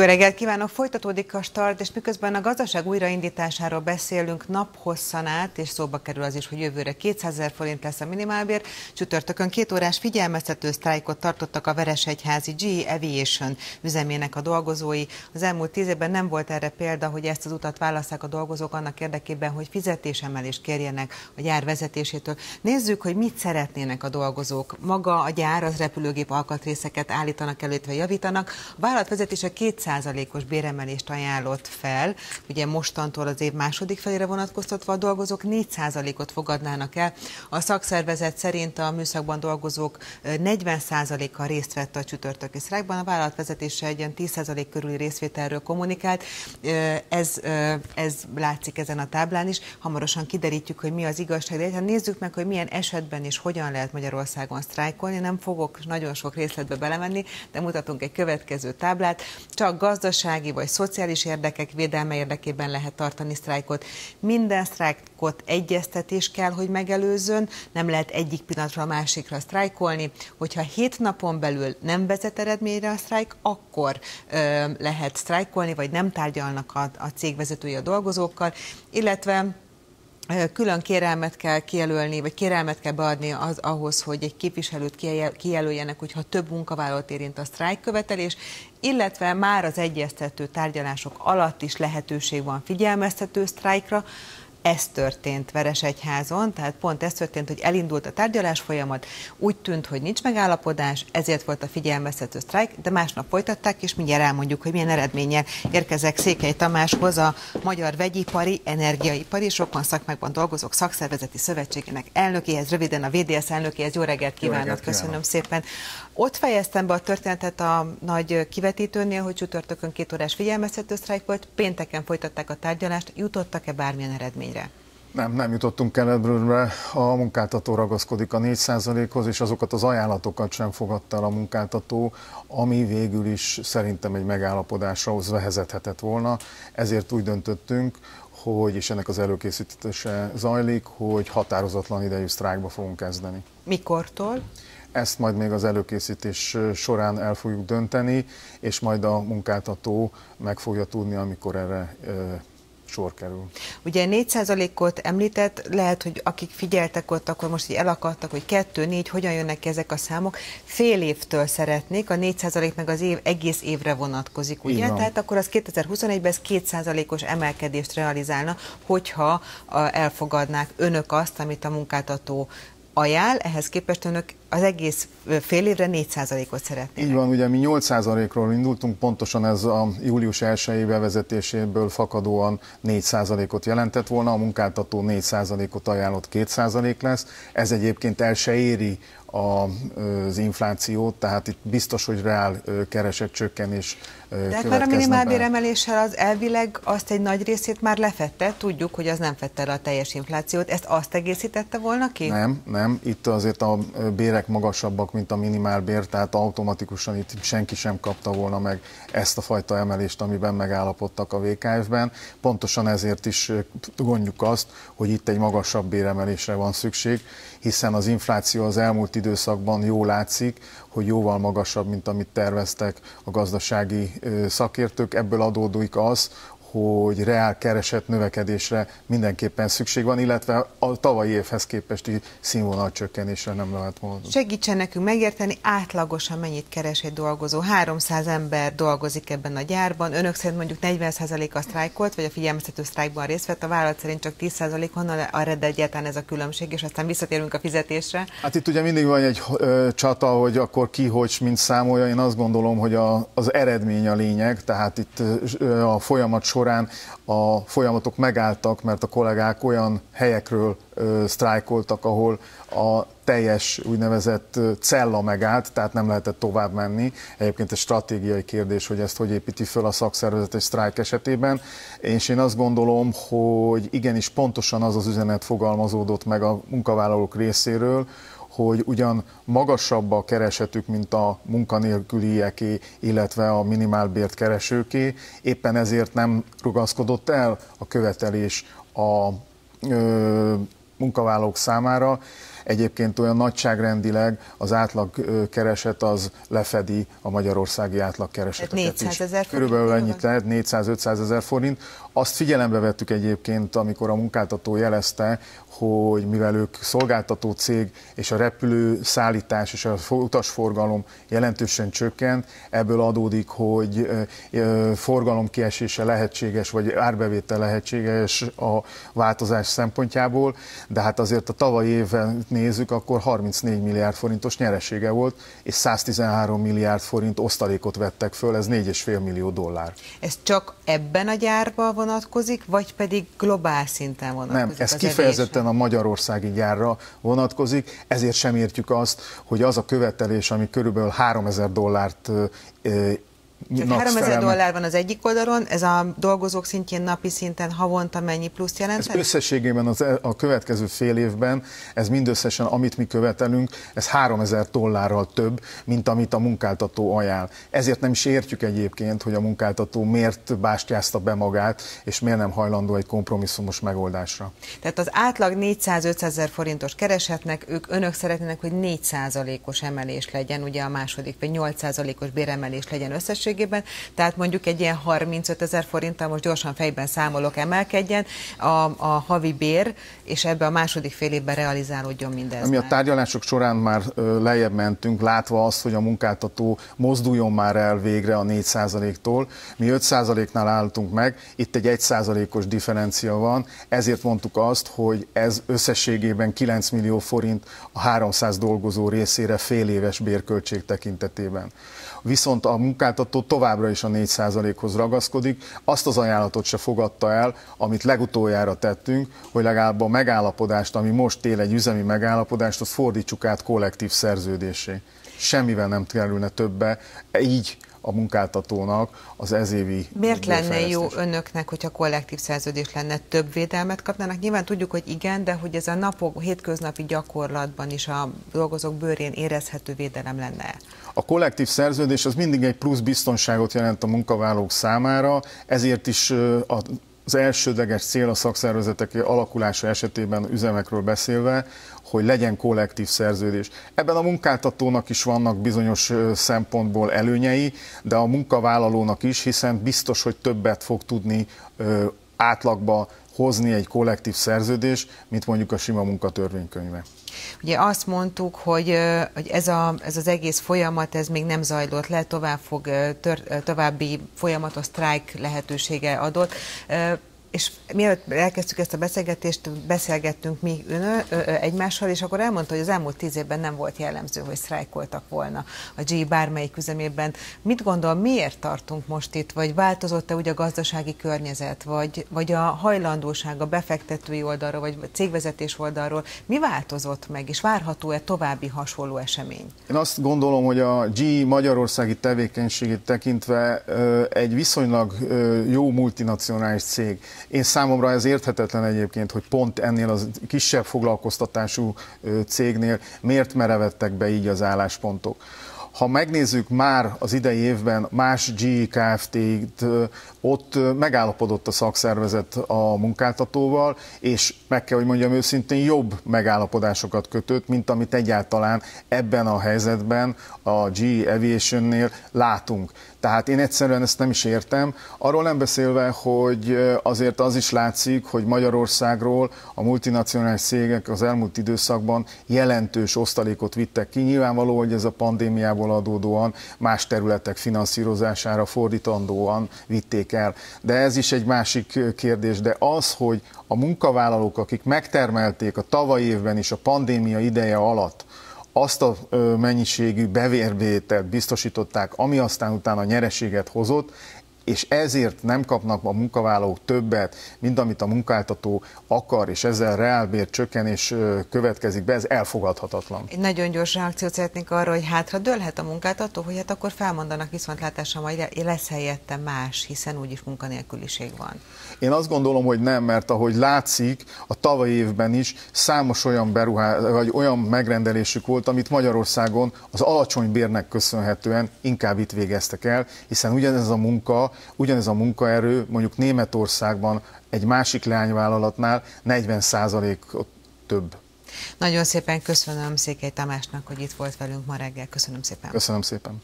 Jó reggelt kívánok! Folytatódik a start, és miközben a gazdaság újraindításáról beszélünk naphosszan át, és szóba kerül az is, hogy jövőre 200 ezer forint lesz a minimálbér, csütörtökön két órás figyelmeztető sztrájkot tartottak a Veresegyházi GE Aviation üzemének a dolgozói. Az elmúlt tíz évben nem volt erre példa, hogy ezt az utat válasszák a dolgozók annak érdekében, hogy fizetésemelést kérjenek a gyár vezetésétől. Nézzük, hogy mit szeretnének a dolgozók. Maga a gyár az repülőgép alkatrészeket állítanak elő, javítanak. A vállalatvezetése 200 10%-os béremelést ajánlott fel. Ugye mostantól az év második felére vonatkoztatva a dolgozók 4%-ot fogadnának el. A szakszervezet szerint a műszakban dolgozók 40%-a részt vett a csütörtöki sztrájkban. A vállalatvezetése egy ilyen 10% körüli részvételről kommunikált. Ez, ez látszik ezen a táblán is. Hamarosan kiderítjük, hogy mi az igazság. De hát nézzük meg, hogy milyen esetben és hogyan lehet Magyarországon sztrájkolni. Nem fogok nagyon sok részletbe belemenni, de mutatunk egy következő táblát. Csak gazdasági vagy szociális érdekek védelme érdekében lehet tartani sztrájkot. Minden sztrájkot egyeztetés kell, hogy megelőzzön, nem lehet egyik pillanatra a másikra sztrájkolni. Hogyha hét napon belül nem vezet eredményre a sztrájk, akkor ö, lehet sztrájkolni, vagy nem tárgyalnak a, a cégvezetői a dolgozókkal, illetve külön kérelmet kell kijelölni, vagy kérelmet kell beadni az, ahhoz, hogy egy képviselőt kijelöljenek, hogyha több munkavállalót érint a sztrájk követelés, illetve már az egyeztető tárgyalások alatt is lehetőség van figyelmeztető sztrájkra, ez történt Veresegyházon, tehát pont ez történt, hogy elindult a tárgyalás folyamat, úgy tűnt, hogy nincs megállapodás, ezért volt a figyelmeztető sztrájk, de másnap folytatták, és mindjárt elmondjuk, hogy milyen eredménnyel érkezek Székely Tamáshoz, a Magyar Vegyipari, Energiaipari, sokan szakmákban dolgozók szakszervezeti szövetségének elnökéhez, röviden a VDS elnökéhez. Jó reggelt kívánok, Jó reggelt köszönöm kívánok. szépen. Ott fejeztem be a történetet a nagy kivetítőnél, hogy csütörtökön két órás figyelmeztető sztrájk volt, pénteken folytatták a tárgyalást, jutottak-e bármilyen eredményre? Nem, nem jutottunk eredményre. A munkáltató ragaszkodik a 4%-hoz, és azokat az ajánlatokat sem fogadta el a munkáltató, ami végül is szerintem egy megállapodáshoz vezethetett volna. Ezért úgy döntöttünk, hogy, és ennek az előkészítése zajlik, hogy határozatlan idejű sztrájkba fogunk kezdeni. Mikortól? Ezt majd még az előkészítés során el fogjuk dönteni, és majd a munkáltató meg fogja tudni, amikor erre sor kerül. Ugye 4%-ot említett, lehet, hogy akik figyeltek ott, akkor most így elakadtak, hogy 2, 4, hogyan jönnek ki ezek a számok. Fél évtől szeretnék, a 4% meg az év egész évre vonatkozik, ugye? Tehát akkor az 2021-ben ez 2%-os emelkedést realizálna, hogyha elfogadnák önök azt, amit a munkáltató ajánl, ehhez képest önök az egész fél évre 4%-ot szeretnének. Így van, ugye mi 8%-ról indultunk, pontosan ez a július 1 bevezetéséből fakadóan 4%-ot jelentett volna, a munkáltató 4%-ot ajánlott 2% lesz. Ez egyébként el se éri az inflációt, tehát itt biztos, hogy reál keresett csökkenés De hát már a minimálbér emeléssel az elvileg azt egy nagy részét már lefette, tudjuk, hogy az nem fette le a teljes inflációt, ezt azt egészítette volna ki? Nem, nem, itt azért a bérek magasabbak, mint a minimálbér, tehát automatikusan itt senki sem kapta volna meg ezt a fajta emelést, amiben megállapodtak a VKF-ben. Pontosan ezért is gondjuk azt, hogy itt egy magasabb béremelésre van szükség, hiszen az infláció az elmúlt időszakban jól látszik, hogy jóval magasabb, mint amit terveztek a gazdasági szakértők. Ebből adódik az, hogy reál keresett növekedésre mindenképpen szükség van, illetve a tavalyi évhez képesti színvonal csökkenésre nem lehet volna. Segítsen nekünk megérteni, átlagosan mennyit keres egy dolgozó. 300 ember dolgozik ebben a gyárban, önök szerint mondjuk 40% a sztrájkolt, vagy a figyelmeztető sztrájkban részt vett, a vállalat szerint csak 10% honnan arred egyáltalán ez a különbség, és aztán visszatérünk a fizetésre. Hát itt ugye mindig van egy ö, csata, hogy akkor ki, hogy mint számolja. Én azt gondolom, hogy a, az eredmény a lényeg, tehát itt ö, a folyamat során során a folyamatok megálltak, mert a kollégák olyan helyekről sztrájkoltak, ahol a teljes úgynevezett cella megállt, tehát nem lehetett tovább menni. Egyébként egy stratégiai kérdés, hogy ezt hogy építi föl a szakszervezet egy sztrájk esetében. És én azt gondolom, hogy igenis pontosan az az üzenet fogalmazódott meg a munkavállalók részéről, hogy ugyan magasabb a keresetük, mint a munkanélkülieké, illetve a minimálbért keresőké, éppen ezért nem rugaszkodott el a követelés a ö, munkavállalók számára. Egyébként olyan nagyságrendileg az átlag kereset az lefedi a magyarországi átlag kereseteket 400 ezer forint. Körülbelül ennyit lehet, 400-500 ezer forint. Azt figyelembe vettük egyébként, amikor a munkáltató jelezte, hogy mivel ők szolgáltató cég, és a repülő szállítás és a utasforgalom jelentősen csökkent, ebből adódik, hogy forgalom kiesése lehetséges, vagy árbevétel lehetséges a változás szempontjából, de hát azért a tavalyi évben nézzük, akkor 34 milliárd forintos nyeresége volt, és 113 milliárd forint osztalékot vettek föl, ez 4,5 millió dollár. Ez csak ebben a gyárban vonatkozik, vagy pedig globál szinten vonatkozik? Nem, ez kifejezetten a magyarországi gyárra vonatkozik, ezért sem értjük azt, hogy az a követelés, ami körülbelül 3000 dollárt csak 3000 dollár van az egyik oldalon, ez a dolgozók szintjén napi szinten havonta mennyi plusz jelent? Ez összességében az, e- a következő fél évben, ez mindösszesen, amit mi követelünk, ez 3000 dollárral több, mint amit a munkáltató ajánl. Ezért nem is értjük egyébként, hogy a munkáltató miért bástyázta be magát, és miért nem hajlandó egy kompromisszumos megoldásra. Tehát az átlag 400-500 ezer forintos keresetnek, ők önök szeretnének, hogy 4%-os emelés legyen, ugye a második, vagy 8%-os béremelés legyen összességében, összességében, tehát mondjuk egy ilyen 35 ezer forinttal, most gyorsan fejben számolok, emelkedjen a, a havi bér, és ebbe a második fél évben realizálódjon mindez. Mi a tárgyalások során már lejjebb mentünk, látva azt, hogy a munkáltató mozduljon már el végre a 4%-tól. Mi 5%-nál álltunk meg, itt egy 1%-os differencia van, ezért mondtuk azt, hogy ez összességében 9 millió forint a 300 dolgozó részére fél éves bérköltség tekintetében viszont a munkáltató továbbra is a 4%-hoz ragaszkodik, azt az ajánlatot se fogadta el, amit legutoljára tettünk, hogy legalább a megállapodást, ami most él egy üzemi megállapodást, azt fordítsuk át kollektív szerződésé. Semmivel nem kerülne többe, így a munkáltatónak az ezévi Miért lenne jó önöknek, hogyha kollektív szerződés lenne, több védelmet kapnának? Nyilván tudjuk, hogy igen, de hogy ez a napok, hétköznapi gyakorlatban is a dolgozók bőrén érezhető védelem lenne? A kollektív szerződés az mindig egy plusz biztonságot jelent a munkavállalók számára, ezért is a az elsődleges cél a szakszervezetek alakulása esetében üzemekről beszélve, hogy legyen kollektív szerződés. Ebben a munkáltatónak is vannak bizonyos szempontból előnyei, de a munkavállalónak is, hiszen biztos, hogy többet fog tudni átlagba hozni egy kollektív szerződés, mint mondjuk a sima munkatörvénykönyve. Ugye azt mondtuk, hogy, hogy ez, a, ez az egész folyamat, ez még nem zajlott le, tovább fog, tör, további folyamatos sztrájk lehetősége adott és mielőtt elkezdtük ezt a beszélgetést, beszélgettünk mi önö, egymással, és akkor elmondta, hogy az elmúlt tíz évben nem volt jellemző, hogy sztrájkoltak volna a G bármelyik üzemében. Mit gondol, miért tartunk most itt, vagy változott-e úgy a gazdasági környezet, vagy, vagy a hajlandóság a befektetői oldalról, vagy a cégvezetés oldalról, mi változott meg, és várható-e további hasonló esemény? Én azt gondolom, hogy a G magyarországi tevékenységét tekintve egy viszonylag jó multinacionális cég. Én számomra ez érthetetlen egyébként, hogy pont ennél az kisebb foglalkoztatású cégnél miért merevettek be így az álláspontok. Ha megnézzük már az idei évben más GE Kft-t, ott megállapodott a szakszervezet a munkáltatóval, és meg kell, hogy mondjam őszintén, jobb megállapodásokat kötött, mint amit egyáltalán ebben a helyzetben a GE Aviation-nél látunk. Tehát én egyszerűen ezt nem is értem. Arról nem beszélve, hogy azért az is látszik, hogy Magyarországról a multinacionális cégek az elmúlt időszakban jelentős osztalékot vittek ki. Nyilvánvaló, hogy ez a pandémiából adódóan más területek finanszírozására fordítandóan vitték el. De ez is egy másik kérdés. De az, hogy a munkavállalók, akik megtermelték a tavalyi évben is a pandémia ideje alatt azt a mennyiségű bevérvételt biztosították, ami aztán utána nyereséget hozott, és ezért nem kapnak a munkavállalók többet, mint amit a munkáltató akar, és ezzel reálbér csökkenés következik be, ez elfogadhatatlan. Egy nagyon gyors reakciót szeretnék arra, hogy hátra dőlhet a munkáltató, hogy hát akkor felmondanak viszontlátásra, majd lesz helyette más, hiszen úgyis munkanélküliség van. Én azt gondolom, hogy nem, mert ahogy látszik, a tavalyi évben is számos olyan beruhá, vagy olyan megrendelésük volt, amit Magyarországon az alacsony bérnek köszönhetően inkább itt végeztek el, hiszen ugyanez a munka, ugyanez a munkaerő mondjuk Németországban egy másik leányvállalatnál 40%-ot több Nagyon szépen köszönöm Székely Tamásnak, hogy itt volt velünk ma reggel. Köszönöm szépen. Köszönöm szépen.